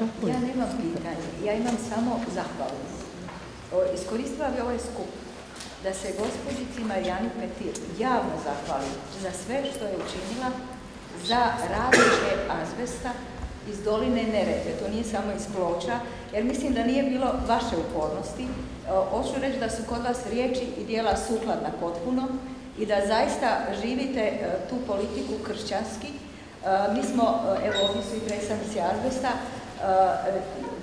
Ja nemam pitanje, ja imam samo zahvalu. Iskoristila bi ovaj skup da se gospođici Marijani Petir javno zahvali za sve što je učinila za radniče azbesta iz doline Neretve, to nije samo iz ploča, jer mislim da nije bilo vaše upornosti. Hoću reći da su kod vas riječi i dijela sukladna potpuno i da zaista živite e, tu politiku kršćanski. E, mi smo, e, evo ovdje su i predstavnici azbesta,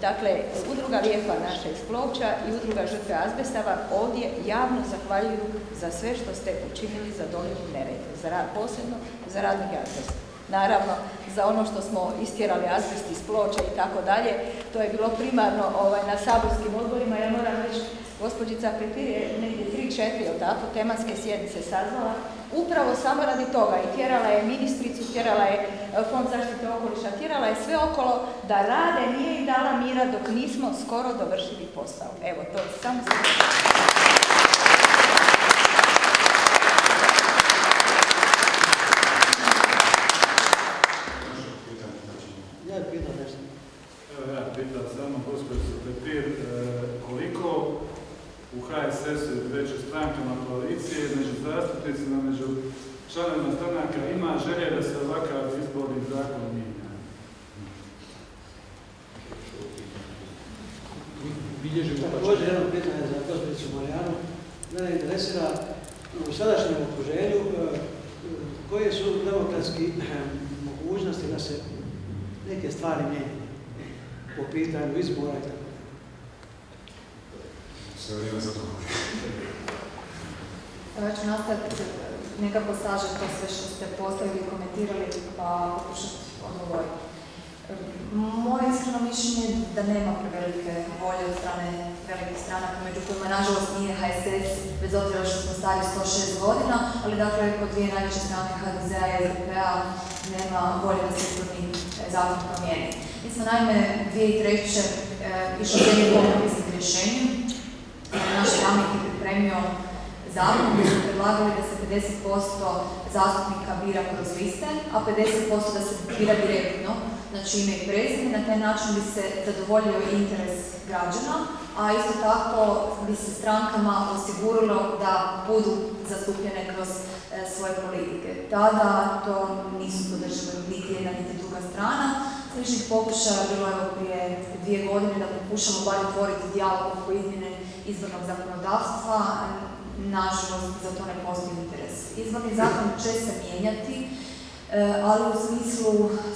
dakle, udruga Lijepa naša iz Ploča i udruga Žrtve azbestava ovdje javno zahvaljuju za sve što ste učinili za dolinu Neretve, za posebno, za radnih azbesta. Naravno, za ono što smo istjerali azbest iz ploča i tako dalje, to je bilo primarno ovaj, na saborskim odborima. Ja moram reći, gospođica Petir je negdje tri, četiri, tako, tematske sjednice sazvala, upravo samo radi toga i tjerala je ministricu, tjerala je e, fond zaštite okoliša, tjerala je sve okolo da rade, nije im dala mira dok nismo skoro dovršili posao. Evo, to je samo pitam samo gospođu Petir, e, koliko u HSS-u i veće strankama koalicije, među zastupnicima, među članovima stranaka ima želje da se ovakav izborni zakon mijenja? Također jedno pitanje za gospođicu Marijanu. Mene interesira u sadašnjem okruženju e, koje su demokratski mogućnosti da se neke stvari mijenjaju po pitanju izbora i tako. Sve vrijeme za to. Ja ću nastaviti nekako sažeti to sve što ste postavili i komentirali, pa pokušati odgovoriti. Moje iskreno mišljenje je da nema prevelike volje od strane velikih stranaka, među kojima nažalost nije HSS, bez obzira što smo stari 106 godina, ali dakle kod dvije najveće stranke HDZ-a i SDP-a nema volje da se izborni zakon promijeni. Mi smo naime 2003. E, išli s jednim kompromisnim rješenjem. E, naš pamet je pripremio zakon gdje smo predlagali da se 50% zastupnika bira kroz liste, a 50% da se bira direktno, znači ime i prezime. Na taj način bi se zadovoljio interes građana, a isto tako bi se strankama osiguralo da budu zastupljene kroz e, svoje politike. Tada to nisu podržali niti jedna niti druga strana. Sličnih pokušaja bilo je prije dvije godine da pokušamo bar otvoriti dijalog oko izmjene izbornog zakonodavstva. Nažalost, za to ne postoji interes. Izborni zakon će se mijenjati, ali u smislu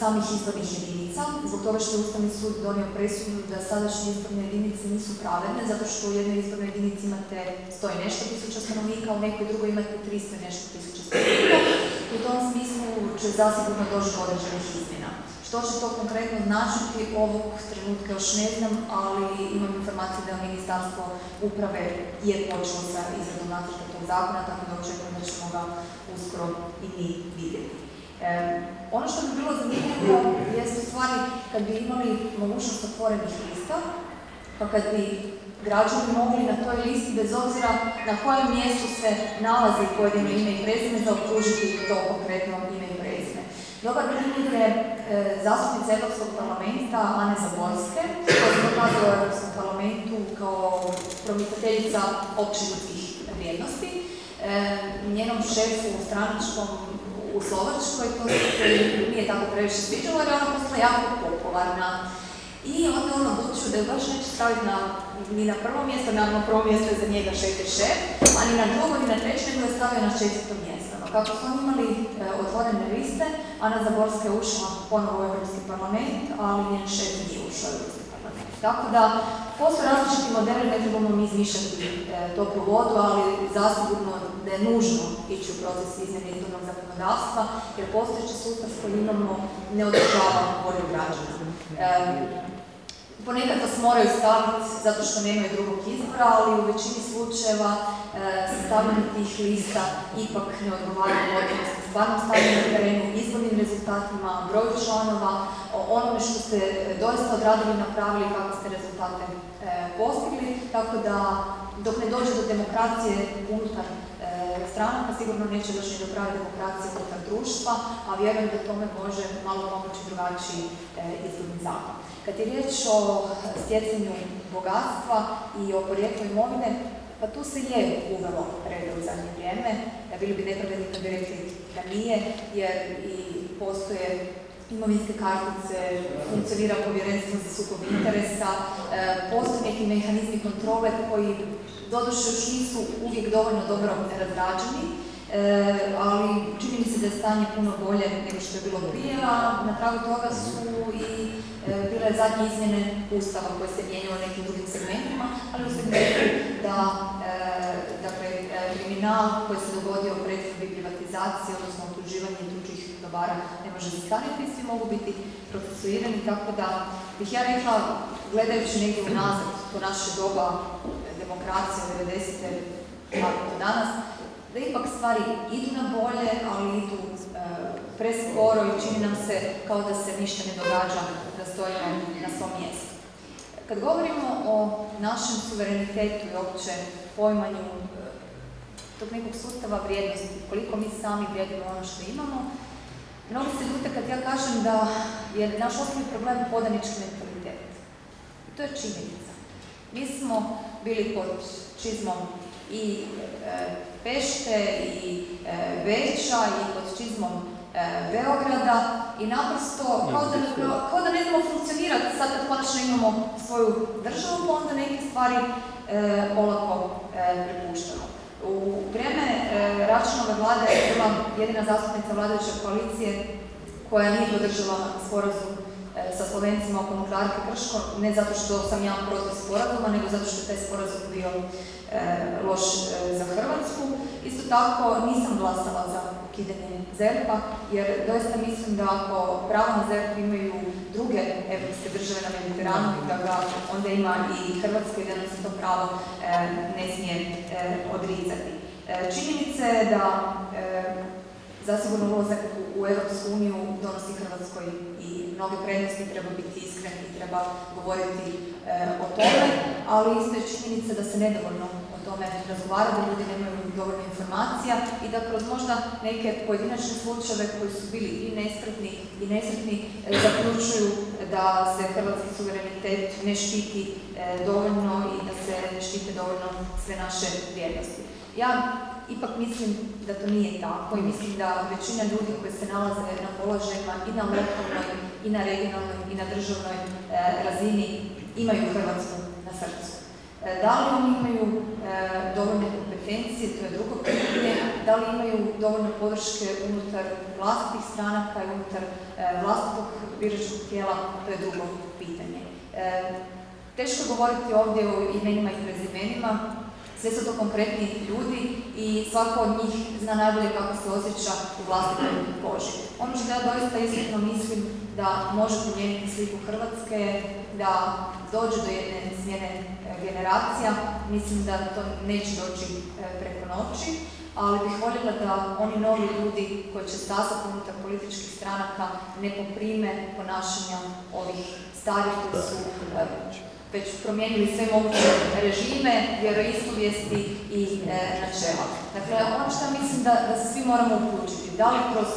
samih izbornih jedinica, zbog toga što je Ustavni sud donio presudu da sadašnje izborne jedinice nisu pravedne, zato što u jednoj izbornoj jedinici imate 100 i nešto tisuća stanovnika, u nekoj drugoj imate 300 i nešto tisuća stanovnika. U tom smislu će zasigurno doći do određenih izmjena. Što će to konkretno značiti, ovog trenutka još ne znam, ali imam informaciju da Ministarstvo uprave je počelo sa izradom nacrta tog zakona, tako da očekujem da ćemo ga uskoro i mi vidjeti. Ono što bi bilo zanimljivo jest u stvari kad bi imali mogućnost otvorenih lista, pa kad bi građani mogli na toj listi, bez obzira na kojem mjestu se nalazi pojedino ime i prezime, zaokružiti to konkretno ime i prezime. Dobar primjer je e, zastupnica Europskog parlamenta Ane Zaborske, koja se dokazala u Europskom parlamentu kao promicateljica opće ljudskih vrijednosti. E, njenom šefu stranačkom u Slovačkoj to se nije tako previše sviđalo jer je ona postala jako popularna. I onda on odlučio da je baš neće staviti na, ni na prvo mjesto, naravno prvo mjesto je za njega šef i šef, a ni na drugo, ni na treće, nego je stavio na četvrto mjesto. Kako smo imali e, otvorene liste, Ana Zaborska je ušla ponovo u Europski parlament, ali njen šef nije ušao u Europski parlament. Tako da, postoje različiti modeli, ne trebamo mi izmišljati e, toplu ali zasigurno da je nužno ići u proces izmjene izbornog zakonodavstva, jer postojeći sustav koji imamo ne održava volju građana. E, Ponekad vas moraju staviti zato što nemaju drugog izbora, ali u većini slučajeva e, stavljanje tih lista ipak ne odgovara potpunosti stvarnom stanju na terenu, izbornim rezultatima, broju članova, o onome što ste doista odradili, napravili, kako ste rezultate e, postigli, tako da dok ne dođe do demokracije unutar stranaka, sigurno neće doći do prave demokracije unutar društva, a vjerujem da tome može malo pomoći drugačiji izgledni zakon. Kad je riječ o stjecanju bogatstva i o porijeklu imovine, pa tu se je uvelo reda u zadnje vrijeme, da bili bi nepravedni kad bi rekli da nije, jer i postoje imovinske kartice, funkcionira povjerenstvo za sukob interesa, e, postoje neki mehanizmi kontrole koji doduše još nisu uvijek dovoljno dobro razrađeni, e, ali čini mi se da je stanje puno bolje nego što je bilo prije, a na tragu toga su i e, bile zadnje izmjene Ustava koje se mijenjaju u nekim drugim segmentima, ali u segmentu da dakle, kriminal koji se dogodio u privatizacije, odnosno otuživanje tuđih dobara ne može zastariti, svi mogu biti procesuirani, tako da bih ja rekla, gledajući negdje unazad po naše doba demokracije 90. pa do danas, da ipak stvari idu na bolje, ali idu e, preskoro i čini nam se kao da se ništa ne događa, da stojimo na svom mjestu. Kad govorimo o našem suverenitetu i opće pojmanju e, tog nekog sustava vrijednosti, koliko mi sami vrijedimo ono što imamo, Mnogi se ljute kad ja kažem da je naš osnovni problem podanički mentalitet. I to je činjenica. Mi smo bili pod čizmom i e, Pešte i e, Beča i pod čizmom e, Beograda i naprosto kao da, kao da ne znamo funkcionirati sad kad konačno imamo svoju državu, pa onda neke stvari e, olako e, prepuštamo. U vrijeme e, Račanove vlade je bila jedina zastupnica vladajuće koalicije koja nije podržala sporazum sa Slovencima oko nuklearke Krško, ne zato što sam ja protiv sporazuma, nego zato što je taj sporazum bio e, loš za Hrvatsku. Isto tako nisam glasala za ukidanje ZERP-a, jer doista mislim da ako pravo na ZERP imaju druge evropske države na Mediteranu, da ga onda ima i Hrvatska i da nam se to pravo ne smije odricati. Činjenica je da zasigurno ulazak u Europsku uniju donosi Hrvatskoj i mnoge prednosti, treba biti iskren i treba govoriti e, o tome, ali isto je činjenica da se nedovoljno o tome razgovara, da ljudi nemaju dovoljno informacija i da kroz možda neke pojedinačne slučajeve koji su bili i nespretni i nesretni e, zaključuju da se hrvatski suverenitet ne štiti e, dovoljno i da se ne štite dovoljno sve naše vrijednosti. Ja ipak mislim da to nije tako i mislim da većina ljudi koji se nalaze na položajima i na lokalnoj, i na regionalnoj, i na državnoj e, razini imaju Hrvatsku na srcu. E, da li oni imaju e, dovoljne kompetencije, to je drugo pitanje, da li imaju dovoljno podrške unutar vlastitih stranaka i unutar vlastitog biračkog tijela, to je drugo pitanje. Teško govoriti ovdje o imenima i prezimenima, sve su to konkretni ljudi i svako od njih zna najbolje kako se osjeća u vlastitoj koži. Ono što ja doista iskreno mislim da može promijeniti sliku Hrvatske, da dođe do jedne smjene e, generacija, mislim da to neće doći e, preko noći, ali bih voljela da oni novi ljudi koji će stasati unutar političkih stranaka ne poprime ponašanja ovih starih koji su e, već promijenili sve moguće režime, vjeroispovijesti i e, načela. Dakle, ono što mislim da, da se svi moramo uključiti, da li kroz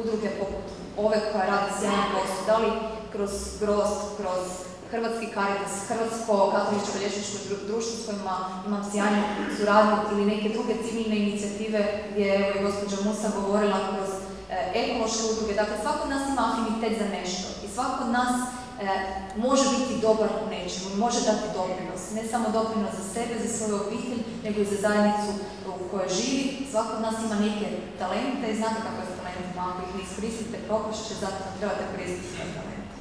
udruge poput ove koja radi sjajan posao, da li kroz GROST, kroz Hrvatski Caritas, Hrvatsko katoličko liječničko društvo s kojima imam sjajnu suradnju ili neke druge civilne inicijative gdje je i gospođa Musa govorila kroz e, ekološke udruge. Dakle, svako od nas ima afinitet za nešto i svako od nas može biti dobar u nečemu, može dati doprinos. Ne samo doprinos za sebe, za svoju obitelj, nego i za zajednicu u kojoj živi. Svako od nas ima neke talente i znate kako je s talentima. Ako ih ne iskoristite, propušće, zato trebate koristiti svoje talente.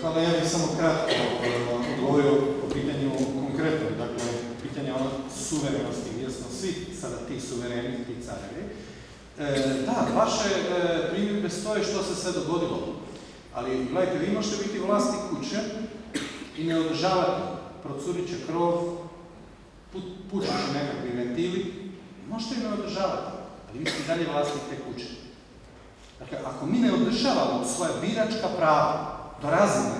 Hvala, ja bih samo kratko e, odgovorio o pitanju konkretno, dakle, pitanje ono suverenosti, gdje smo svi sada ti suvereni, ti carevi. E, da, vaše primjedbe stoje što se sve dogodilo ali gledajte, vi možete biti vlasnik kuće i ne održavati, procurit će krov, pušit će nekakvi ventili, možete i ne održavati, ali vi ste dalje vlasnik te kuće. Dakle, ako mi ne održavamo svoje biračka prava do razine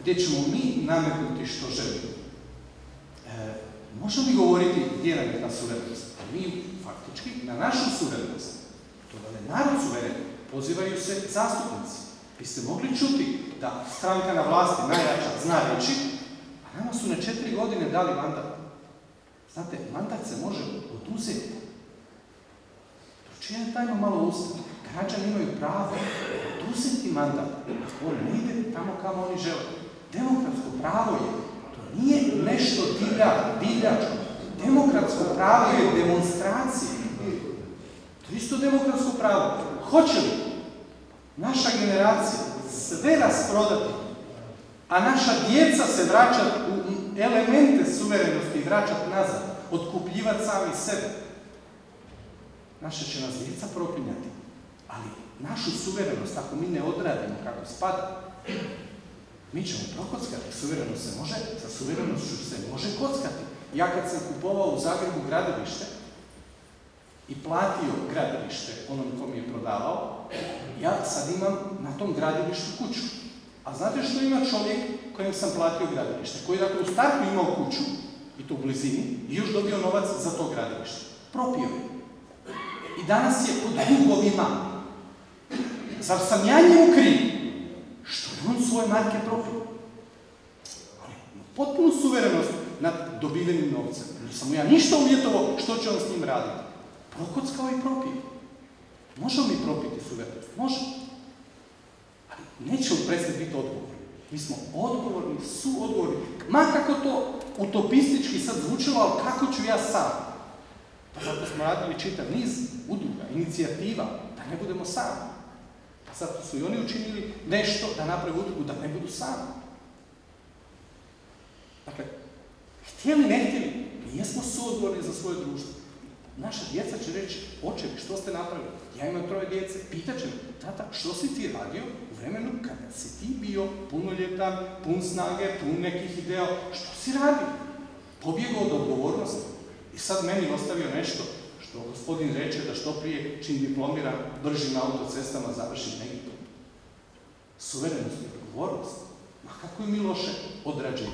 gdje ćemo mi nametnuti što želimo, e, možemo mi govoriti gdje nam je ta suverenost? A mi faktički na našu suverenost, to da je narod suveren, pozivaju se zastupnici. Vi ste mogli čuti da stranka na vlasti najjača zna reći, a nama su na četiri godine dali mandat. Znate, mandat se može oduzeti. Pročitajte tajno malo usta. Građani imaju pravo oduzeti mandat. On ne ide tamo kamo oni žele. Demokratsko pravo je. To nije nešto divlja, divljačko. Demokratsko pravo je demonstracija. To je isto demokratsko pravo. Hoće li naša generacija sve rasprodati, a naša djeca se vraćati u elemente suverenosti i vraćati nazad, otkupljivati sami sebe. Naša će nas djeca propinjati, ali našu suverenost, ako mi ne odradimo kako spada, mi ćemo prokockati. Suverenost se može, sa suverenošću se može kockati. Ja kad sam kupovao u Zagrebu gradilište i platio gradilište onom ko mi je prodavao, ja sad imam na tom gradilištu kuću. A znate što ima čovjek kojem sam platio gradilište? Koji je dakle u startu imao kuću, i to u blizini, i još dobio novac za to gradilište. Propio je. I danas je pod dugovima. Zar sam ja njemu kriv? Što je on svoje marke propio? Ali potpunu suverenost nad dobivenim novcem. Nisam mu ja ništa uvjetovao što će on s njim raditi. Prokockao i propio. Možemo mi propiti suverenost? Možemo. Ali nećemo prestati biti odgovorni. Mi smo odgovorni, su odgovorni. Ma kako to utopistički sad zvučilo, ali kako ću ja sam? Pa zato smo radili čitav niz udruga, inicijativa, da ne budemo sami. Pa zato su i oni učinili nešto da naprave udrugu, da ne budu sami. Dakle, htjeli, ne htjeli, mi jesmo suodgovorni za svoje društvo. Naša djeca će reći, očevi, što ste napravili? Ja imam troje djece, pitat će me, tata, što si ti radio u vremenu kada si ti bio punoljetan, pun snage, pun nekih ideja, što si radio? Pobjegao od odgovornosti. I sad meni ostavio nešto što gospodin reče da što prije čim diplomira brži na autocestama završi negdje. Suverenost i odgovornost. Ma kako je mi loše odrađeno?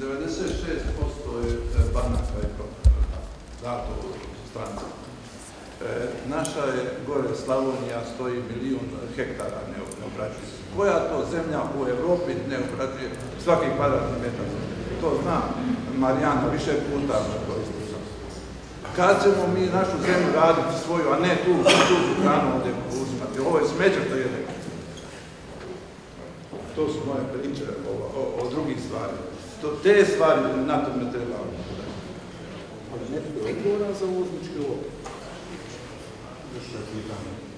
96% je banaka i dato stranci. E, naša je gore Slavonija stoji milijun hektara ne obrađuje. Koja to zemlja u Europi ne obrađuje svaki kvadratni metar? To zna Marijana više puta to isticam. Kad ćemo mi našu zemlju raditi svoju, a ne tu, tu hranu ovdje uzimati? Ovo je smeđer to je To su moje priče o, o, o drugih stvari. Te stvari na tome treba Ali netko je odgovoran za uzničke lopte. Još je pitanje.